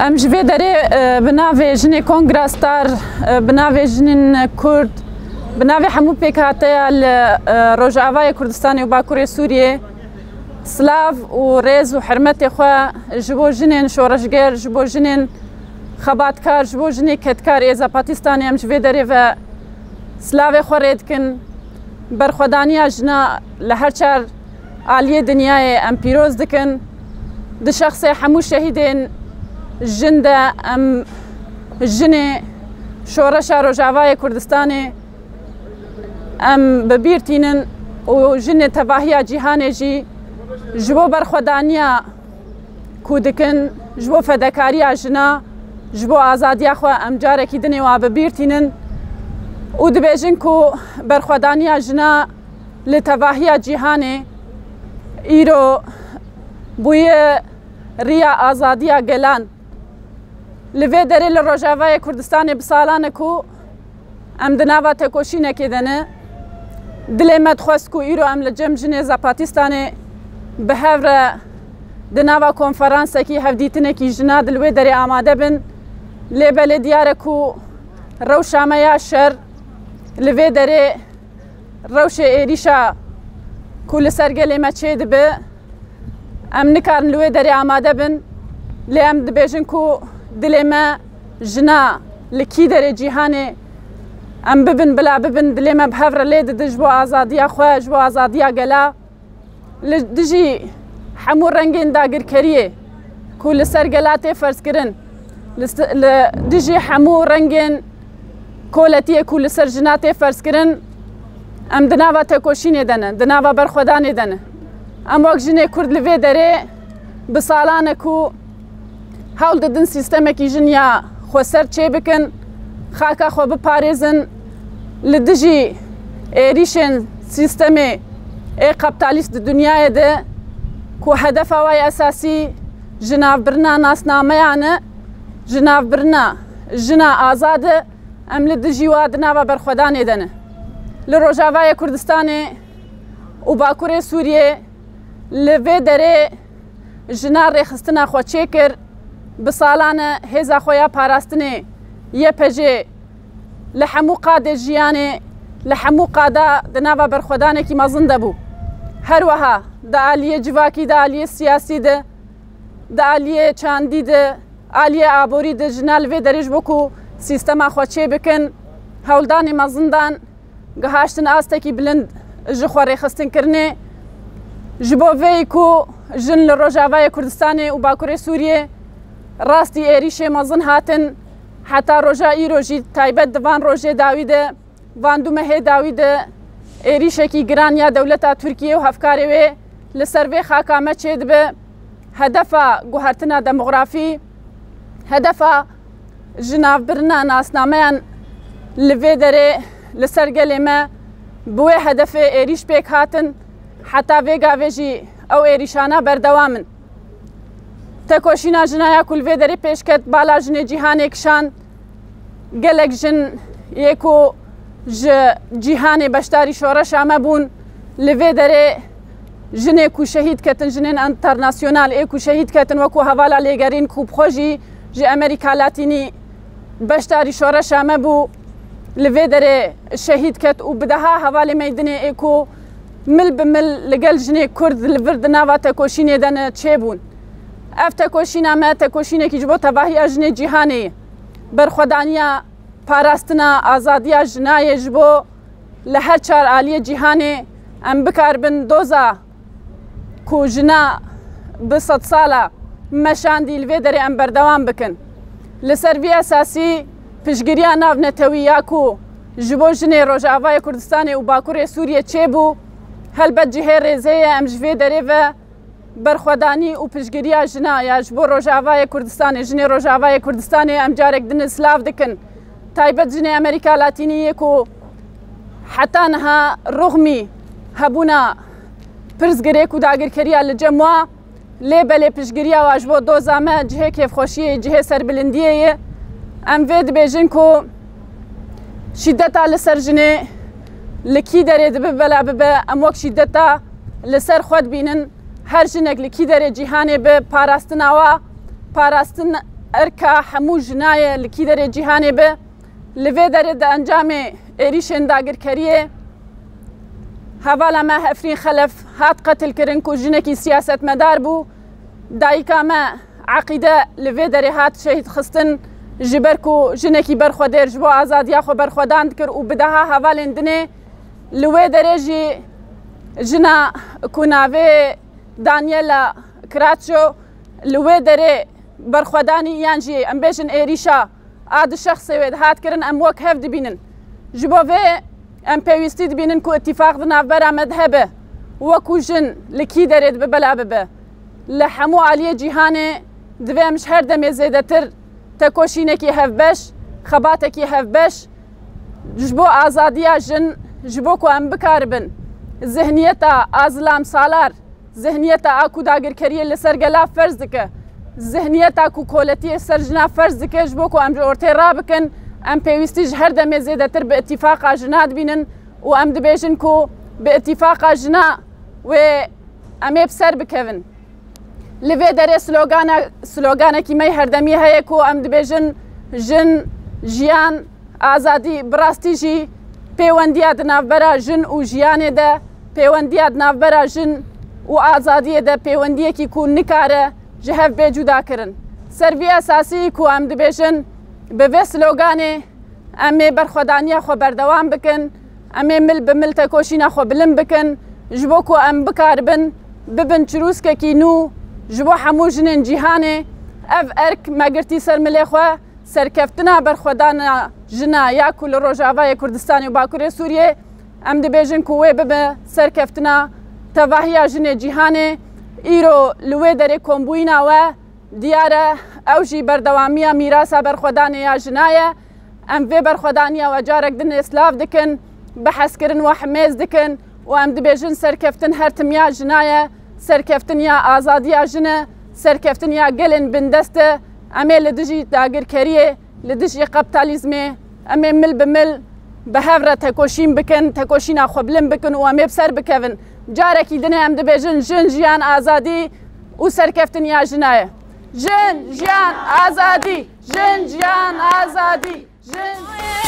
ئەم ji vê derê e, bi navê jinê kongrastar e, bi navê jinên Kurd bi navê hemû pêkhateya li e, Rojavayê Kurdistanê û Bakurê Sûriyê سلاv û rêz û hermetê xwe ji bo jinên şoreşger ji bo jinên xebatkar ji bo jinê ketkar êza Pakistanê em ji vê derê ve سلاavê xwe rê dikin berxwedaniya jina li her çar aliyê dinyayê em pîroz dikin di şexsê hemû şehîdên ژن دە ئەم ژنێ شۆڕەشە ڕۆژاوایە کوردستانی ئەم بەبیرتینن و ژنێ تەباهیا جیهانێژی ji bo berxwedaniya ku dikin ji bo fedekariya jina ji bo azadiya xwe em carekî dinê wa bibîrtînin û dibêjin ku berxwedaniya jina li tevahiya cîhanê îro bûye riya azadiya gelan لەوێ دەرێ لە ڕۆژاوایە کوردستانی بساڵانە و ئەم دناوا تەکۆشینەکێ دەنە دلێمەت خوست و ئیرۆ ئەم لە جەم ژنێ زەپاتستانێ بەهەورە دناوا کۆنفەرانسێکی هەفدیتنێکی ژنا دلوێ دەرێ ئامادە بن لێبە لێ دیارە و ڕەوشامەیە شەر لەوێ دەرێ ڕەوشێ ئێریشە کو لە سەرگە لێمە چێ دبێ ئەم نکارن لێ دەرێ ئامادە بن لێ ئەم دبێژن و دلێ مە ژنا لە کی دەرێ جیهانێ ئەم ببن بلا ببن دلێمە بهەورە لێ ددش بۆ ئازادیا خوۆش بۆ ئازادیا گەلا لە دژی هەموو ڕەنگین داگرکەریە کو لەسەر گەلاتێ فەرزکردن لە دژی هەموو ڕەنگین کۆلەتیە کو لەسەر ژناتێ فەرزکردن ئەم دناوە تەکۆشینێ دەنە دناوە بەرخۆدانێ دەنە ئەم وەک ژنێ کورد لەوێ دەرێ بە ساڵانە و هەڵ دەدن سیستەمێکی ژنیا خۆسەر چێ بکەن خاکە خۆ بپارێزن لە دژی ئێریشێن سیستەمێ ئێ قەپتالیست دنیاە دێ کو هەدەفە وای ئەساسی ژناابرنا ناسنامەیانە ژناابرنا ژنا ئازادە ئەم لە دژی وا دناوە بەرخۆدانێ دەنە لە ڕۆژاوایە کوردستانێ و باکوورێ سووریێ لەوێ دەرێ ژنا ڕێخستنا خۆچێ کرد bi salane hêza xwe ya parastinê yê pejê li hemû qadê jiyanê li hemû qada di nava berxwedanekî mezin de bû her weha di aliyê civakî de aliyê siyasî de di aliyê çandî de aliyê aborî de ji nal vê derêj bû ku sîstema xweçê bikin hewldanê mezindan gihaştin astekî bilind ji xwe rêxistinkirinê ji bo vê ku jin li Rojavayê Kurdistanê û Bakurê Sûriyê ڕاستی ئێری شێمەزن هاتن حتا ڕۆژە ئیرۆژی تایبەت دەوان ڕۆژێ داویدە ڤاندومەهێ داویدە ئێریشێکی گران یا دەولەتا تورکیە و هەفکارەوێ لەسەر بێ خاکامە چێت بە هەدەفە گوهرتنا دەموغرافی هەدەفە ژناوبرنا ناسنامەیان لەێ دەرێ لەسەر گەلێمە بوێ هەدەفێ ئێریش پێک هاتن حتا بێگاوێژی ئەو ئێریشانە بەردەوا من. تەکۆشینا ژنایا کولێ دەری پێشکەت بالا ژنێ جیهانێکشان gelek jin yêku ji cîhanê e beşdarî şoreşa me bûn li vê derê jinê ku şehîd ketin jinên internasyonal ê e ku şehîd ketin wekû hevala lêgerîn ku xwe jî ji Emerîka Latînî beşdarî şoreşa me bû li vê derê şehîd ket û bideha hevalê meydinê ê e ku mil bi mil li gel jinê Kurd li vir di nava tekoşînê de ne çêbûn. ئەف تەکۆشینامە تەکۆشینێکیش بۆ تەباهی ئەژنێ جیهانێ بەرخۆدانیا پاراستنا ئازادیا ژنایەش بۆ لە هەر چار عالیە جیهانێ ئەم بکاربن دۆزا کوژنا بسە ساڵە مەشاندی لێ دەرێ ئەم بەردەوام بکن لەسەر ڤ ئەساسی پشگیریا ناونەتەوی یاکو ji bo jinê Rojavayê Kurdistanê û Bakurê Sûriye çêbû helbet cihê rêzeye em ji vê derê ve بەرخوادانی و پشگیریا ژنایە ji بۆ ڕۆژاوایە کوردستانی ژنێ ڕۆژاوایە کوردستانی ام جارێک دن سلااف دکن تایبەت ژنێ ئەمریکا لاتینیەک و حتانها ڕغمی هەبوونا پرزگرێک و داگیرکەریە لە جەموە لێ بەلێ پشگیریاوە ji بۆ دۆزامە جهێ کێفخۆشیە جهێ سربلندیەیە ئەم vê dibêjin ku şîdeta li ser jinê li kî derê dibi bela bibe em wek şîdeta li ser خود bînin هەر ژنێک لە کی دەرێ جیهانێ بێ پاراستناوە پاراستن ئەرکە هەموو ژنایە لەکی دەرێ جیهانێ بێ لەوێ دەرێدا ئەنجامێ ئێری شێنداگرکەریە هەوالا مە هەفرین خەلف هات قەتلکردن و ژنێکی سیاست مەدار بوو دایکامە عقیدە لەوێ دەرێ هات شەهید خستن ji ber ku jinekî berxwedêr ji bo azadiya xwe berxwedan dikir û bideha hevalên dinê li wê derê jî jina ku navê دانیەلا کراتچۆ لێ دەرێ بەرخوادانی یانجیێ ئەم بێژن ئێریشا ئاد شەخ سەوێت هاتکردن ئەم وەک هەف دبینن ji bo vê em pêwîstî dibînin ku itîfaq di navbera me hebe weku jin li kî derê dibe bela bibe li hemû aliyê cîhanê divê em ji her demê zêdetir tekoşînekî hevbeş xebatekî hevbeş ji bo azadiya jin ji bo ku em bikaribin zihniyeta azlam salar ذهنیت ئاکو داگیرکاریە لەسەر گەلا فەرز دکە ذهنیت تاکو کۆلەتی سەرژنا فەرز دکەش بۆ و ئەم ئۆرتێ ڕابکەن ئەم پێویستیش هەر دەمێ زێدەتر بە ئەتیفاقا ژنات بینن و ئەم دەبێژن کۆ بە ئەتیفاقا ژنا وێ ئەمێ بسەر بکەون لەوێ دەرێ سلۆگانە سلۆگانێکی مەی هەردەمی هەیە و ئەم دەبێژن ژن ژیان ئازادی بڕاستیژی پەیوەندیات ناوبەرە ژن و ژیانێدا پەیوەندیات ناوبەرە ژن و ئازادیە دە پەیوەندیەکی کوون نکارە ji hev bêcudakirin. Servî esasî ku em dibêjin bi vê sloganê em ê berxwedaniya xwe berdewam bikin, em ê mil bi mil tekoşîna xwe bilim bikin, ji bo ku em bikaribin bibin çirûskekî nû ji bo hemû jinên cîhanê ev erk megirtî ser milê xwe serkeftina berxwedana jina ya ku li Rojavayê Kurdistanê û Bakurê Sûriyê em dibêjin ku wê bibe serkeftina تەواهیا ژنێ جیهانێ ئیرۆ لێ دەرێ کۆمبوویناوە دیارە ئەو ژی بەردەوامیە میراسا بەرخۆدانێ یا ژنایە ئەم بێ بەرخۆدانیەوە جارێک دن ئێسلاف دکن بە حەسکردن و حمێز دکن و ئەم دبێژن سەرکەفتن هەرتمیا ژنایە سەرکەفتن یا ئازادیا ژنە سەرکەفتن یا گەلێن بندەستە ئەمێ لە دژی داگرکەریێ لە دژی قەپتالیزمێ ئەمێ مل بمل بە هەورە تەکۆشین بکەن تەکۆشینا خۆبلم بکن و ئەمێ بسەر بکەون جارێکی دنێ ئەم دەبێژن ژن ژیان ئازادی و سەرکەفتن یا ژنایە ژن ژیان ئازادی ژن ژیان ئازادی ژن